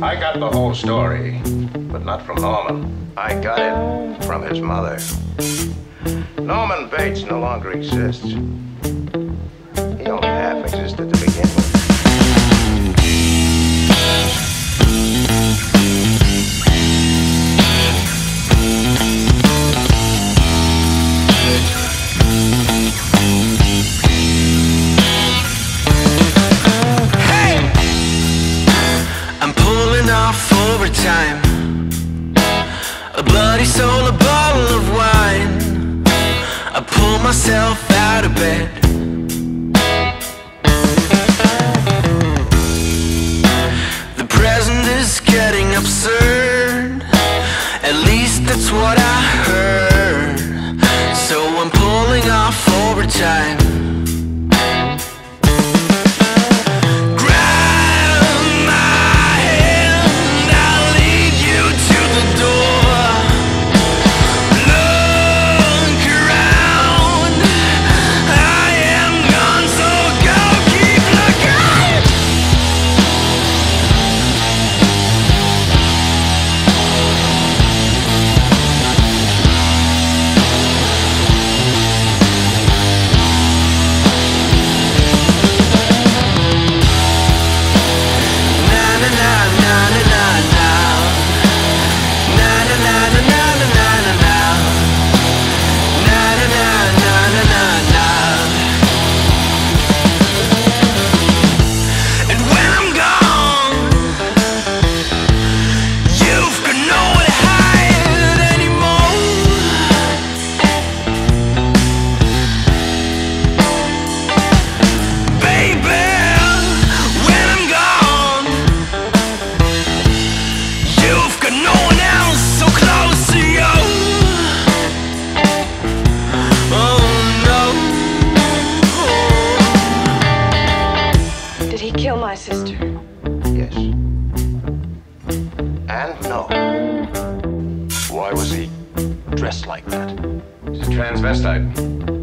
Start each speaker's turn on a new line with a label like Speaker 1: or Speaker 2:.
Speaker 1: I got the whole story, but not from Norman. I got it from his mother. Norman Bates no longer exists.
Speaker 2: Pulling off overtime. A bloody soul, a bottle of wine. I pull myself out of bed. The present is getting absurd. At least that's what I heard. So I'm pulling off overtime. My
Speaker 3: sister?
Speaker 1: Yes. And no.
Speaker 4: Why was he dressed like that?
Speaker 1: He's a transvestite.